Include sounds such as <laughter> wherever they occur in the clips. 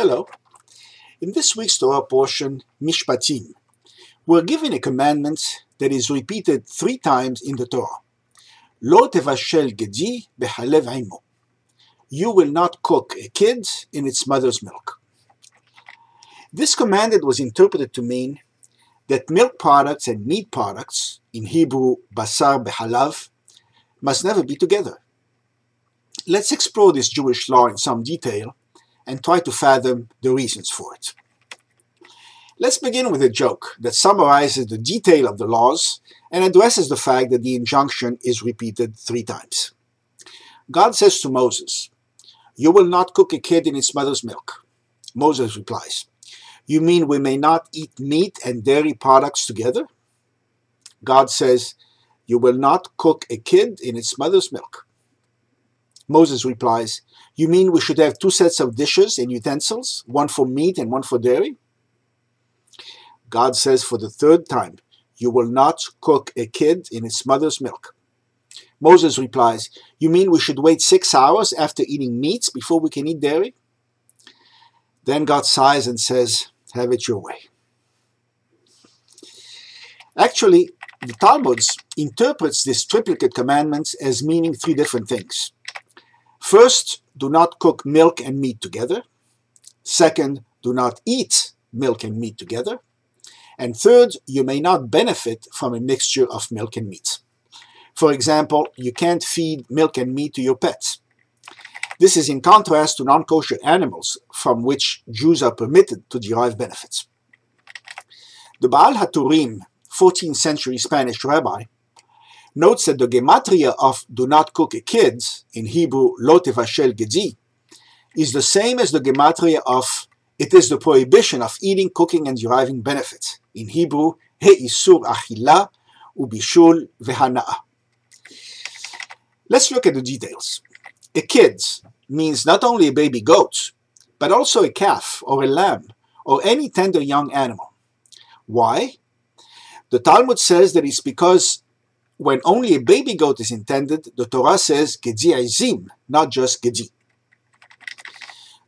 Hello. In this week's Torah portion, Mishpatim, we're given a commandment that is repeated three times in the Torah. Lo tevashel gedi behalev imo. You will not cook a kid in its mother's milk. This commandment was interpreted to mean that milk products and meat products, in Hebrew basar behalav, must never be together. Let's explore this Jewish law in some detail and try to fathom the reasons for it. Let's begin with a joke that summarizes the detail of the laws and addresses the fact that the injunction is repeated three times. God says to Moses, You will not cook a kid in its mother's milk. Moses replies, You mean we may not eat meat and dairy products together? God says, You will not cook a kid in its mother's milk. Moses replies, You mean we should have two sets of dishes and utensils, one for meat and one for dairy? God says for the third time, You will not cook a kid in its mother's milk. Moses replies, You mean we should wait six hours after eating meats before we can eat dairy? Then God sighs and says, Have it your way. Actually, the Talmud interprets this triplicate commandments as meaning three different things. First, do not cook milk and meat together. Second, do not eat milk and meat together. And third, you may not benefit from a mixture of milk and meat. For example, you can't feed milk and meat to your pets. This is in contrast to non-kosher animals from which Jews are permitted to derive benefits. The Baal HaTurim, 14th century Spanish rabbi, notes that the gematria of do not cook a kid, in Hebrew lo tevashel gedi, is the same as the gematria of it is the prohibition of eating, cooking, and deriving benefits. In Hebrew, "he he'isur achila ubishul vehana'a. Let's look at the details. A kid means not only a baby goat, but also a calf or a lamb or any tender young animal. Why? The Talmud says that it's because when only a baby goat is intended, the Torah says gedi azim, not just gedi.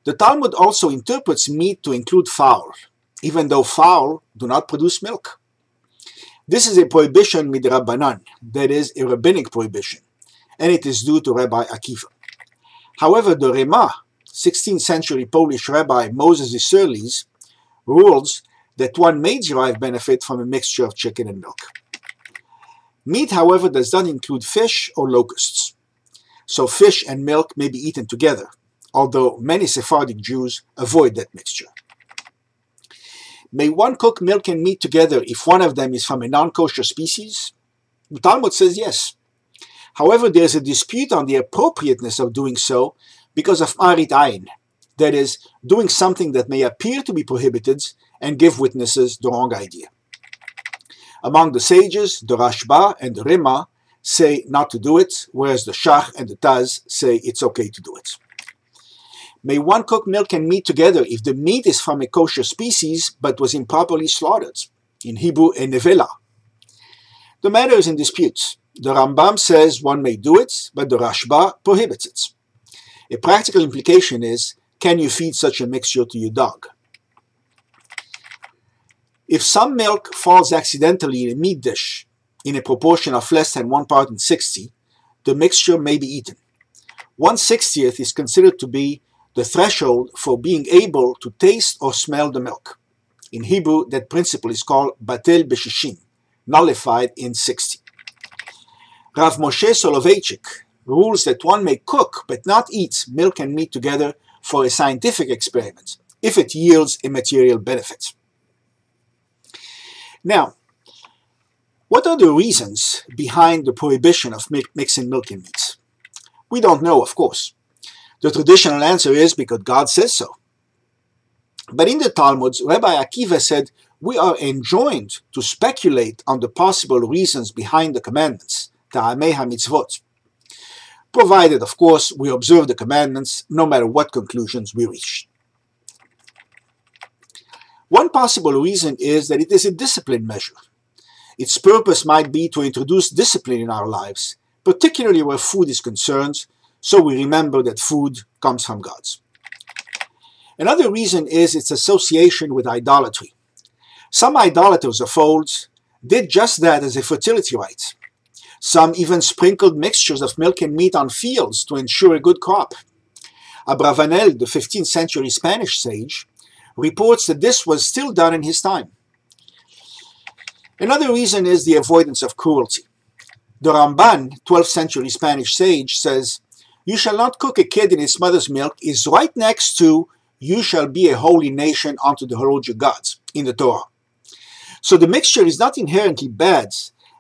The Talmud also interprets meat to include fowl, even though fowl do not produce milk. This is a prohibition midrabanan, that is, a rabbinic prohibition, and it is due to Rabbi Akiva. However, the Rema, 16th century Polish rabbi Moses Isserles, rules that one may derive benefit from a mixture of chicken and milk. Meat, however, does not include fish or locusts, so fish and milk may be eaten together, although many Sephardic Jews avoid that mixture. May one cook milk and meat together if one of them is from a non-kosher species? The Talmud says yes. However, there is a dispute on the appropriateness of doing so because of marit ayin, that is, doing something that may appear to be prohibited and give witnesses the wrong idea. Among the sages, the Rashba and the Rema say not to do it, whereas the Shach and the Taz say it's okay to do it. May one cook milk and meat together if the meat is from a kosher species but was improperly slaughtered, in Hebrew a nevela. The matter is in dispute. The Rambam says one may do it, but the Rashba prohibits it. A practical implication is, can you feed such a mixture to your dog? If some milk falls accidentally in a meat dish in a proportion of less than 1 part in 60, the mixture may be eaten. 1 60th is considered to be the threshold for being able to taste or smell the milk. In Hebrew, that principle is called batel beshishim, nullified in 60. Rav Moshe Soloveitchik rules that one may cook but not eat milk and meat together for a scientific experiment if it yields a material benefit. Now, what are the reasons behind the prohibition of mixing milk and meat? We don't know, of course. The traditional answer is because God says so. But in the Talmud, Rabbi Akiva said, we are enjoined to speculate on the possible reasons behind the commandments, ta'amei ha-mitzvot, provided, of course, we observe the commandments no matter what conclusions we reach. One possible reason is that it is a discipline measure. Its purpose might be to introduce discipline in our lives, particularly where food is concerned, so we remember that food comes from God. Another reason is its association with idolatry. Some idolaters of old did just that as a fertility rite. Some even sprinkled mixtures of milk and meat on fields to ensure a good crop. Abravanel, the 15th century Spanish sage, reports that this was still done in his time. Another reason is the avoidance of cruelty. The Ramban, 12th century Spanish sage, says, You shall not cook a kid in its mother's milk is right next to, You shall be a holy nation unto the Lord your gods, in the Torah. So the mixture is not inherently bad,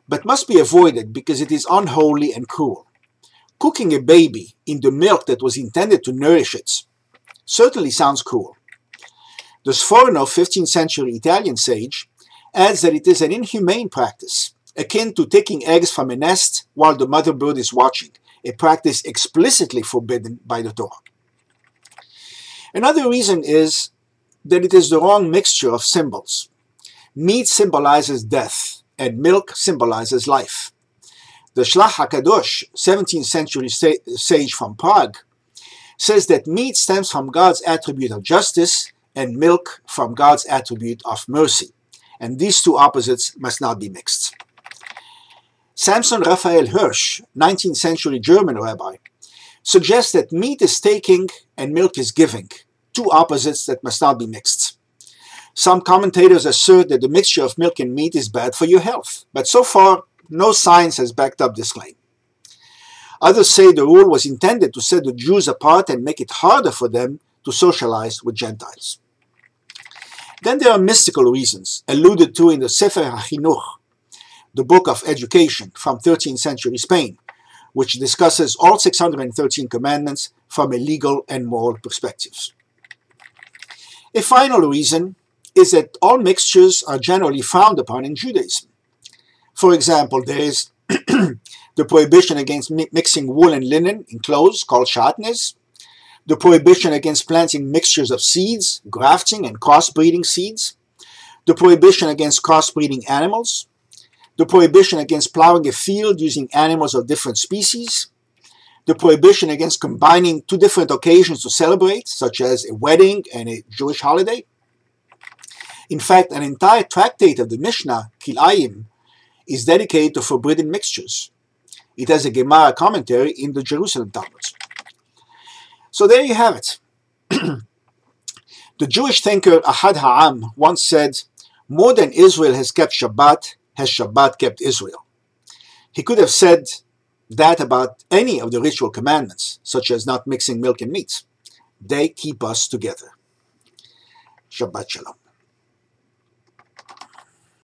but must be avoided because it is unholy and cruel. Cooking a baby in the milk that was intended to nourish it certainly sounds cruel. The Sforno, 15th century Italian sage, adds that it is an inhumane practice, akin to taking eggs from a nest while the mother bird is watching, a practice explicitly forbidden by the Torah. Another reason is that it is the wrong mixture of symbols. Meat symbolizes death, and milk symbolizes life. The Shelah HaKadosh, 17th century sage from Prague, says that meat stems from God's attribute of justice and milk from God's attribute of mercy, and these two opposites must not be mixed. Samson Raphael Hirsch, 19th century German rabbi, suggests that meat is taking and milk is giving, two opposites that must not be mixed. Some commentators assert that the mixture of milk and meat is bad for your health, but so far, no science has backed up this claim. Others say the rule was intended to set the Jews apart and make it harder for them to socialize with Gentiles. Then there are mystical reasons, alluded to in the Sefer HaChinuch, the book of education from 13th century Spain, which discusses all 613 commandments from a legal and moral perspective. A final reason is that all mixtures are generally frowned upon in Judaism. For example, there is <clears throat> the prohibition against mi mixing wool and linen in clothes called shatnez, the prohibition against planting mixtures of seeds, grafting and crossbreeding seeds, the prohibition against crossbreeding animals, the prohibition against plowing a field using animals of different species, the prohibition against combining two different occasions to celebrate, such as a wedding and a Jewish holiday, in fact, an entire tractate of the Mishnah, Kilayim, is dedicated to forbidden mixtures. It has a Gemara commentary in the Jerusalem Talmud. So there you have it. <clears throat> the Jewish thinker Ahad Ha'am once said, more than Israel has kept Shabbat, has Shabbat kept Israel. He could have said that about any of the ritual commandments, such as not mixing milk and meat. They keep us together. Shabbat Shalom.